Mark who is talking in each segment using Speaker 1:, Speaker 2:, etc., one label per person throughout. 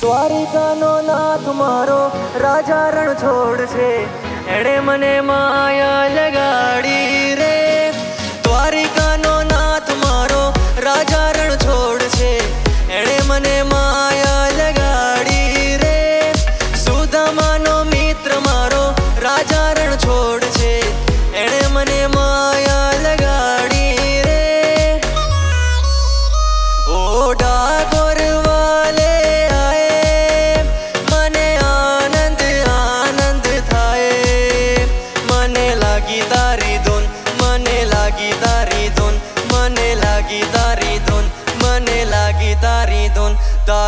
Speaker 1: દ્વારિકાનો નાથ મારો રાજા રણ છોડ છે. એણે મને માયા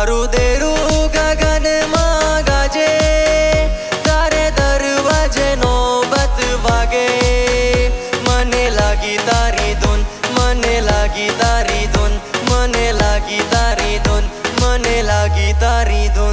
Speaker 1: ધૂન તારું દેરું ગગનમાં ગાજે તારે દરવાજે નોબત વાગે મને લાગી તારી ધૂન મને લાગી તારી ધૂન મને લાગી તારી ધૂન મને લાગી તારી ધૂન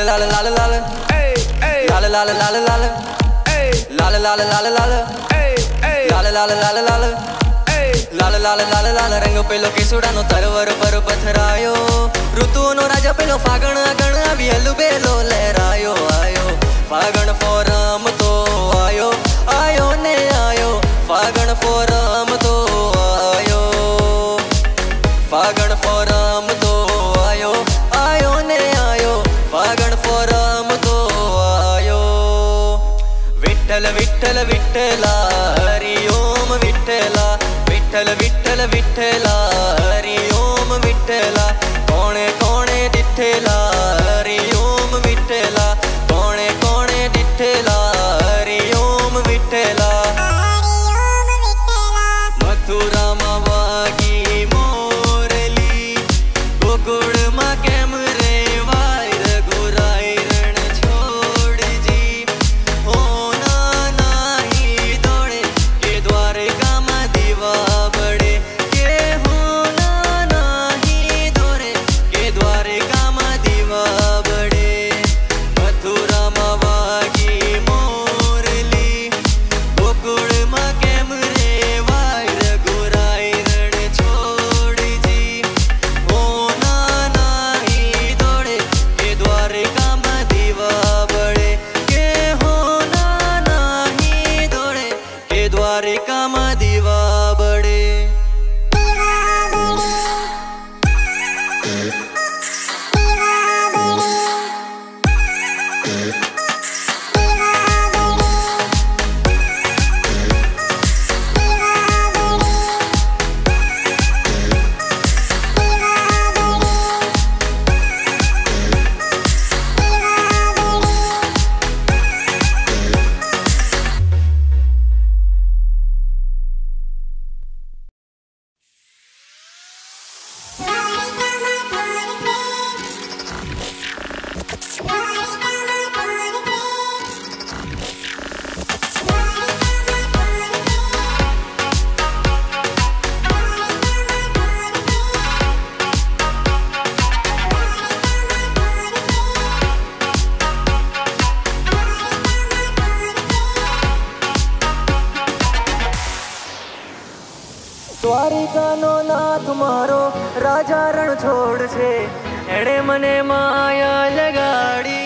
Speaker 1: લાલ લાલ લાલ લાલ
Speaker 2: Hey, hey,
Speaker 1: લાલ લાલ લાલ લાલ
Speaker 2: hey,
Speaker 1: લાલ લાલ લાલ લાલ
Speaker 2: hey, hey,
Speaker 1: લાલ લાલ લાલ લાલ
Speaker 2: hey.
Speaker 1: લાલ લાલ લાલ લાલ રંગ પેલો કેસુડાનો તરવર પર પથરાયો ઋતુઓનો રાજા પેલો ફાગણ આગળ આવી હલુ બેલો લહેરાયો આયો ફાગણ ફોરમ તો આયો આયો ને આયો ફાગણ ફોરમ તો આયો ફાગણ విఠల విఠల విఠల హరి ఓం విఠల విఠల విఠల విఠల హరి ఓం విఠల. कामा दे દ્વારિકાનો નાથ મારો રાજા રણ છોડ છે એણે મને માયા લગાડી